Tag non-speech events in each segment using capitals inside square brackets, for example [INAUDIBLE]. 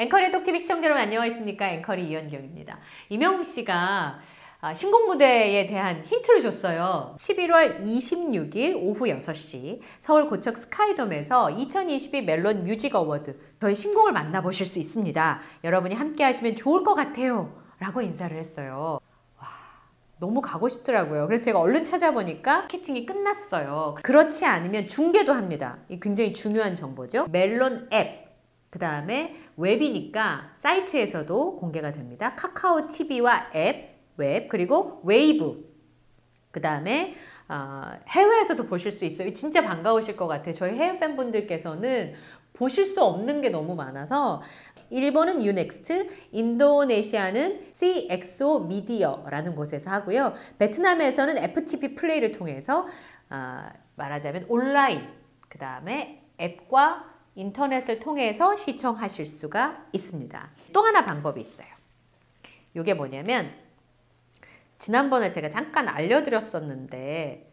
앵커리 똑TV 시청자 여러분 안녕하십니까 앵커리 이현경입니다. 임영웅 씨가 아, 신곡 무대에 대한 힌트를 줬어요. 11월 26일 오후 6시 서울 고척 스카이돔에서 2022 멜론 뮤직 어워드 저희 신곡을 만나보실 수 있습니다. 여러분이 함께 하시면 좋을 것 같아요. 라고 인사를 했어요. 와, 너무 가고 싶더라고요. 그래서 제가 얼른 찾아보니까 티켓팅이 끝났어요. 그렇지 않으면 중계도 합니다. 이 굉장히 중요한 정보죠. 멜론 앱, 그 다음에 웹이니까 사이트에서도 공개가 됩니다. 카카오 TV와 앱, 웹, 그리고 웨이브. 그 다음에 어, 해외에서도 보실 수 있어요. 진짜 반가우실 것 같아요. 저희 해외 팬분들께서는 보실 수 없는 게 너무 많아서 일본은 유넥스트, 인도네시아는 CXO 미디어라는 곳에서 하고요. 베트남에서는 FPT 플레이를 통해서 어, 말하자면 온라인, 그 다음에 앱과 인터넷을 통해서 시청하실 수가 있습니다. 또 하나 방법이 있어요. 이게 뭐냐면 지난번에 제가 잠깐 알려드렸었는데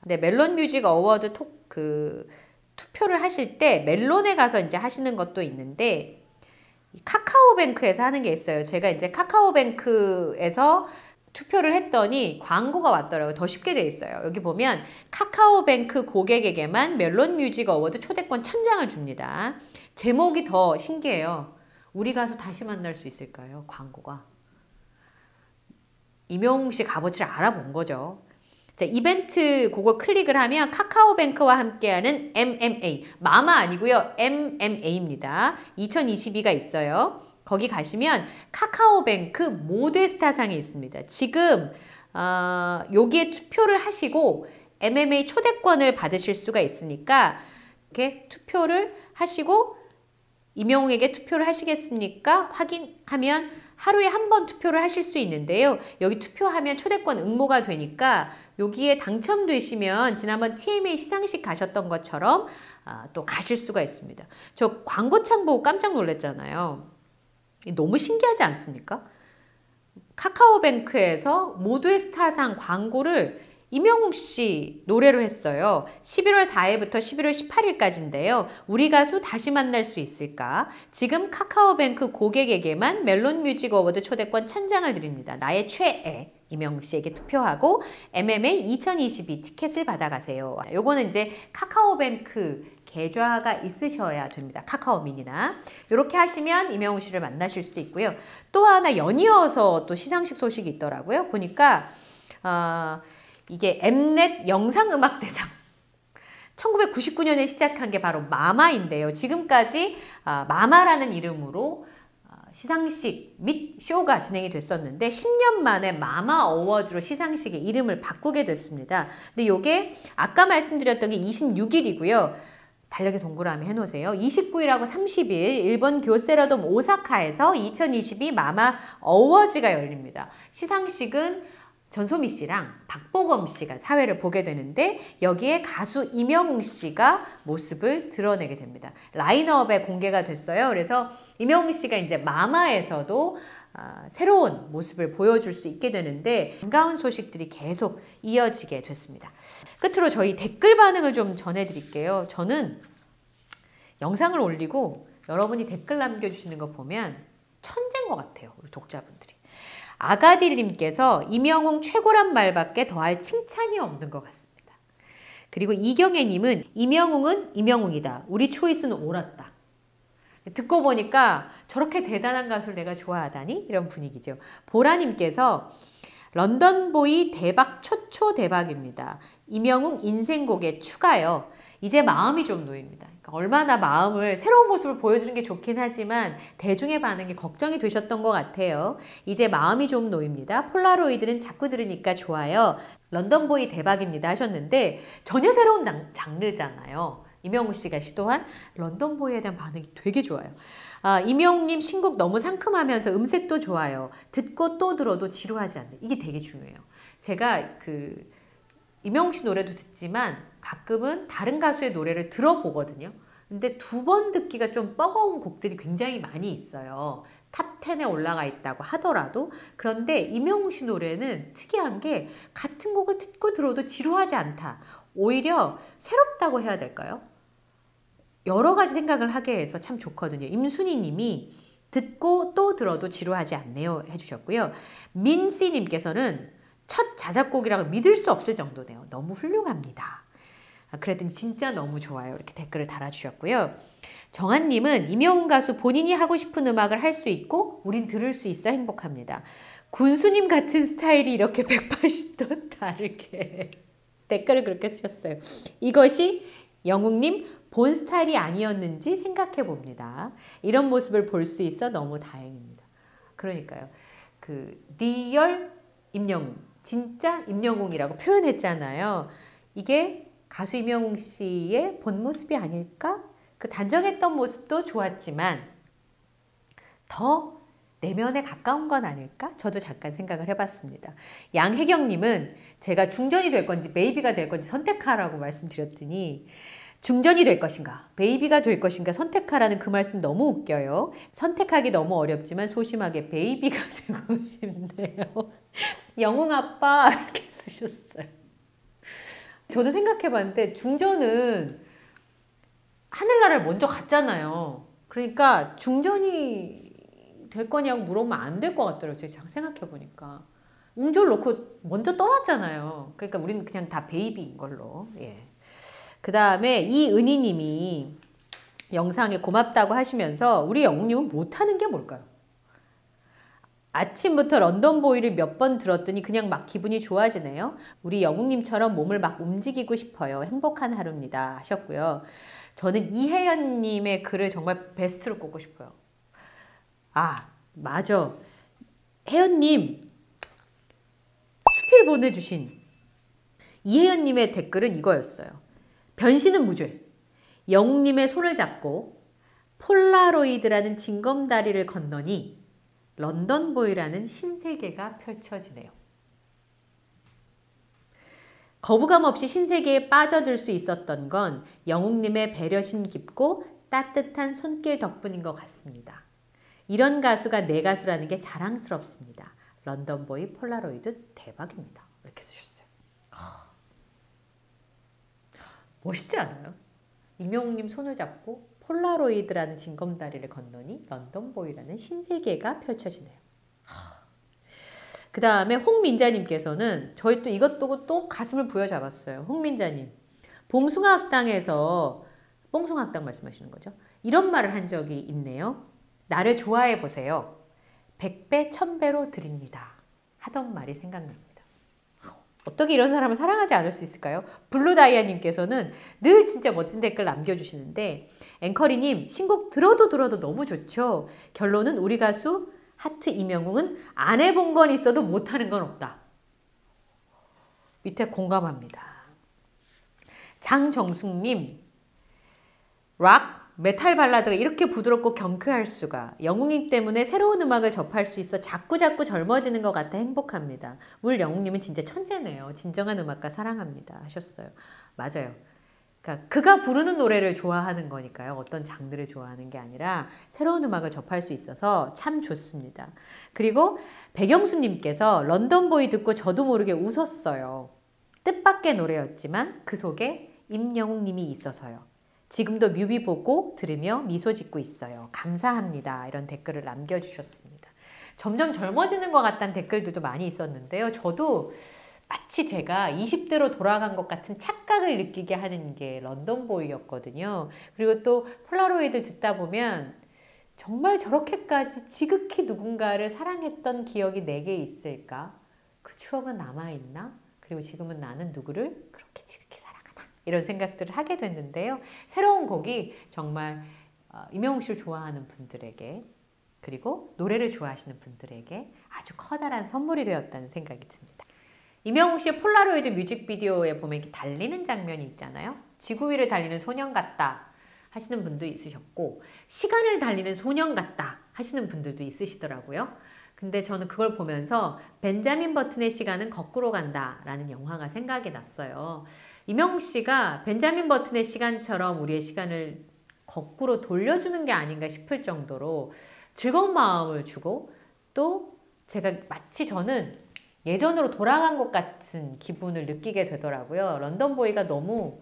근데 멜론 뮤직 어워드 토, 그 투표를 하실 때 멜론에 가서 이제 하시는 것도 있는데 카카오뱅크에서 하는 게 있어요. 제가 이제 카카오뱅크에서 투표를 했더니 광고가 왔더라고요. 더 쉽게 돼 있어요. 여기 보면 카카오뱅크 고객에게만 멜론 뮤직 어워드 초대권 천장을 줍니다. 제목이 더 신기해요. 우리 가수 다시 만날 수 있을까요? 광고가. 임영웅 씨 값어치를 알아본 거죠. 자, 이벤트 그거 클릭을 하면 카카오뱅크와 함께하는 MMA, 마마 아니고요. MMA입니다. 2022가 있어요. 거기 가시면 카카오뱅크 모드스타상이 있습니다. 지금 어, 여기에 투표를 하시고 MMA 초대권을 받으실 수가 있으니까 이렇게 투표를 하시고 이명웅에게 투표를 하시겠습니까? 확인하면 하루에 한 번 투표를 하실 수 있는데요. 여기 투표하면 초대권 응모가 되니까 여기에 당첨되시면 지난번 TMA 시상식 가셨던 것처럼 아, 또 가실 수가 있습니다. 저 광고창 보고 깜짝 놀랐잖아요. 너무 신기하지 않습니까? 카카오뱅크에서 모두의 스타상 광고를 임영웅 씨 노래로 했어요. 11월 4일부터 11월 18일까지인데요. 우리 가수 다시 만날 수 있을까? 지금 카카오뱅크 고객에게만 멜론 뮤직 어워드 초대권 천장을 드립니다. 나의 최애 임영웅 씨에게 투표하고 MMA 2022 티켓을 받아가세요. 요거는 이제 카카오뱅크 계좌가 있으셔야 됩니다. 카카오 미니나. 이렇게 하시면 이명웅 씨를 만나실 수 있고요. 또 하나 연이어서 또 시상식 소식이 있더라고요. 보니까 어, 이게 엠넷 영상음악 대상 1999년에 시작한 게 바로 마마인데요. 지금까지 아, 마마라는 이름으로 아, 시상식 및 쇼가 진행이 됐었는데 10년 만에 마마 어워즈로 시상식의 이름을 바꾸게 됐습니다. 근데 이게 아까 말씀드렸던 게 26일이고요. 달력에 동그라미 해놓으세요. 29일하고 30일 일본 교세라돔 오사카에서 2022 마마 어워즈가 열립니다. 시상식은 전소미 씨랑 박보검 씨가 사회를 보게 되는데 여기에 가수 이명웅 씨가 모습을 드러내게 됩니다. 라인업에 공개가 됐어요. 그래서 이명웅 씨가 이제 마마에서도 아, 새로운 모습을 보여줄 수 있게 되는데 반가운 소식들이 계속 이어지게 됐습니다. 끝으로 저희 댓글 반응을 좀 전해드릴게요. 저는 영상을 올리고 여러분이 댓글 남겨주시는 거 보면 천재인 것 같아요. 우리 독자분들이. 아가딜님께서 이명웅 최고란 말밖에 더할 칭찬이 없는 것 같습니다. 그리고 이경애님은 이명웅은 이명웅이다. 우리 초이스는 옳았다. 듣고 보니까 저렇게 대단한 가수를 내가 좋아하다니? 이런 분위기죠. 보라님께서 런던보이 대박 초초 대박입니다. 이명웅 인생곡에 추가요. 이제 마음이 좀 놓입니다. 그러니까 얼마나 마음을 새로운 모습을 보여주는 게 좋긴 하지만 대중의 반응이 걱정이 되셨던 것 같아요. 이제 마음이 좀 놓입니다. 폴라로이드는 자꾸 들으니까 좋아요. 런던보이 대박입니다 하셨는데 전혀 새로운 장르잖아요. 이명우 씨가 시도한 런던보이에 대한 반응이 되게 좋아요. 아, 이명웅님 신곡 너무 상큼하면서 음색도 좋아요. 듣고 또 들어도 지루하지 않는 이게 되게 중요해요. 제가 그 임영웅 씨 노래도 듣지만 가끔은 다른 가수의 노래를 들어보거든요. 근데 두 번 듣기가 좀 버거운 곡들이 굉장히 많이 있어요. 탑10에 올라가 있다고 하더라도 그런데 임영웅 씨 노래는 특이한 게 같은 곡을 듣고 들어도 지루하지 않다. 오히려 새롭다고 해야 될까요? 여러 가지 생각을 하게 해서 참 좋거든요. 임순희 님이 듣고 또 들어도 지루하지 않네요 해주셨고요. 민씨 님께서는 첫 자작곡이라고 믿을 수 없을 정도네요. 너무 훌륭합니다. 아, 그랬더니 진짜 너무 좋아요. 이렇게 댓글을 달아주셨고요. 정한님은 임영웅 가수 본인이 하고 싶은 음악을 할 수 있고 우린 들을 수 있어 행복합니다. 군수님 같은 스타일이 이렇게 [LAUGHS] 180도 다르게 댓글을 그렇게 쓰셨어요. 이것이 영웅님 본 스타일이 아니었는지 생각해 봅니다. 이런 모습을 볼 수 있어 너무 다행입니다. 그러니까요. 그 real 임영웅, 진짜 임영웅이라고 표현했잖아요. 이게 가수 임영웅 씨의 본 모습이 아닐까? 그 단정했던 모습도 좋았지만 더 내면에 가까운 건 아닐까? 저도 잠깐 생각을 해봤습니다. 양혜경님은 제가 중전이 될 건지 baby가 될 건지 선택하라고 말씀드렸더니 중전이 될 것인가, 베이비가 될 것인가 선택하라는 그 말씀 너무 웃겨요. 선택하기 너무 어렵지만 소심하게 베이비가 [LAUGHS] 되고 싶네요. 영웅 아빠 [LAUGHS] 이렇게 쓰셨어요. 저도 생각해봤는데 중전은 하늘나라를 먼저 갔잖아요. 그러니까 중전이 될 거냐고 물어보면 안 될 것 같더라고요. 제가 생각해보니까. 웅졸 놓고 먼저 떠났잖아요. 그러니까 우리는 그냥 다 베이비인 걸로. 예. 그 다음에 이은희 님이 영상에 고맙다고 하시면서 우리 영웅님은 못하는 게 뭘까요? 아침부터 런던 보이를 몇 번 들었더니 그냥 막 기분이 좋아지네요. 우리 영웅님처럼 몸을 막 움직이고 싶어요. 행복한 하루입니다. 하셨고요. 저는 이혜연님의 글을 정말 베스트로 꼽고 싶어요. 아, 맞아. 혜연님, 수필 보내주신 이혜연님의 댓글은 이거였어요. 변신은 무죄. 영웅님의 손을 잡고 폴라로이드라는 징검다리를 건너니 런던보이라는 신세계가 펼쳐지네요. 거부감 없이 신세계에 빠져들 수 있었던 건 영웅님의 배려심 깊고 따뜻한 손길 덕분인 것 같습니다. 이런 가수가 내 가수라는 게 자랑스럽습니다. 런던보이 폴라로이드 대박입니다. 이렇게 쓰셨어요. 멋있지 않아요? 임영웅님 손을 잡고 폴라로이드라는 징검다리를 건너니 런던보이라는 신세계가 펼쳐지네요. 그 다음에 홍민자님께서는 저희 또 이것도 또 가슴을 부여잡았어요. 홍민자님. 봉숭아학당에서 뽕숭아학당 말씀하시는 거죠. 이런 말을 한 적이 있네요. 나를 좋아해 보세요. 백배 천배로 드립니다. 하던 말이 생각납니다. 어떻게 이런 사람을 사랑하지 않을 수 있을까요? 블루다이아님께서는 늘 진짜 멋진 댓글 남겨주시는데 앵커리님 신곡 들어도 들어도 너무 좋죠. 결론은 우리 가수 하트 이명웅은 안 해본 건 있어도 못하는 건 없다. 밑에 공감합니다. 장정숙님 락 메탈 발라드가 이렇게 부드럽고 경쾌할 수가 영웅님 때문에 새로운 음악을 접할 수 있어 자꾸자꾸 젊어지는 것 같아 행복합니다. 울 영웅님은 진짜 천재네요. 진정한 음악가 사랑합니다 하셨어요. 맞아요. 그러니까 그가 부르는 노래를 좋아하는 거니까요. 어떤 장르를 좋아하는 게 아니라 새로운 음악을 접할 수 있어서 참 좋습니다. 그리고 백영수님께서 런던보이 듣고 저도 모르게 웃었어요. 뜻밖의 노래였지만 그 속에 임영웅님이 있어서요. 지금도 뮤비 보고 들으며 미소 짓고 있어요. 감사합니다. 이런 댓글을 남겨주셨습니다. 점점 젊어지는 것 같다는 댓글들도 많이 있었는데요. 저도 마치 제가 20대로 돌아간 것 같은 착각을 느끼게 하는 게 런던보이였거든요. 그리고 또 폴라로이드 듣다 보면 정말 저렇게까지 지극히 누군가를 사랑했던 기억이 내게 있을까? 그 추억은 남아있나? 그리고 지금은 나는 누구를 그렇게 이런 생각들을 하게 됐는데요. 새로운 곡이 정말 어, 임영웅 씨를 좋아하는 분들에게 그리고 노래를 좋아하시는 분들에게 아주 커다란 선물이 되었다는 생각이 듭니다. 임영웅 씨의 폴라로이드 뮤직비디오에 보면 이렇게 달리는 장면이 있잖아요. 지구 위를 달리는 소년 같다 하시는 분도 있으셨고 시간을 달리는 소년 같다 하시는 분들도 있으시더라고요. 근데 저는 그걸 보면서 벤자민 버튼의 시간은 거꾸로 간다 라는 영화가 생각이 났어요. 이명웅 씨가 벤자민 버튼의 시간처럼 우리의 시간을 거꾸로 돌려주는 게 아닌가 싶을 정도로 즐거운 마음을 주고 또 제가 마치 저는 예전으로 돌아간 것 같은 기분을 느끼게 되더라고요. 런던 보이가 너무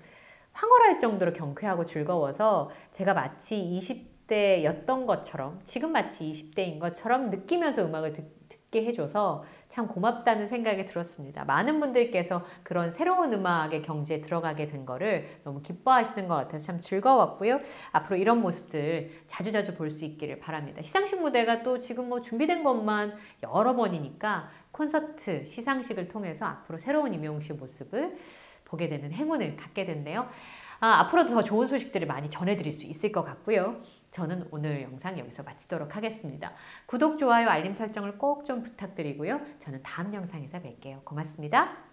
황홀할 정도로 경쾌하고 즐거워서 제가 마치 20대였던 것처럼 지금 마치 20대인 것처럼 느끼면서 음악을 듣, 듣게 해줘서 참 고맙다는 생각이 들었습니다. 많은 분들께서 그런 새로운 음악의 경지에 들어가게 된 거를 너무 기뻐하시는 것 같아서 참 즐거웠고요. 앞으로 이런 모습들 자주자주 볼 수 있기를 바랍니다. 시상식 무대가 또 지금 뭐 준비된 것만 여러 번이니까 콘서트, 시상식을 통해서 앞으로 새로운 임영웅 씨 모습을 보게 되는 행운을 갖게 됐네요. 아, 앞으로도 더 좋은 소식들을 많이 전해드릴 수 있을 것 같고요. 저는 오늘 영상 여기서 마치도록 하겠습니다. 구독, 좋아요, 알림 설정을 꼭 좀 부탁드리고요. 저는 다음 영상에서 뵐게요. 고맙습니다.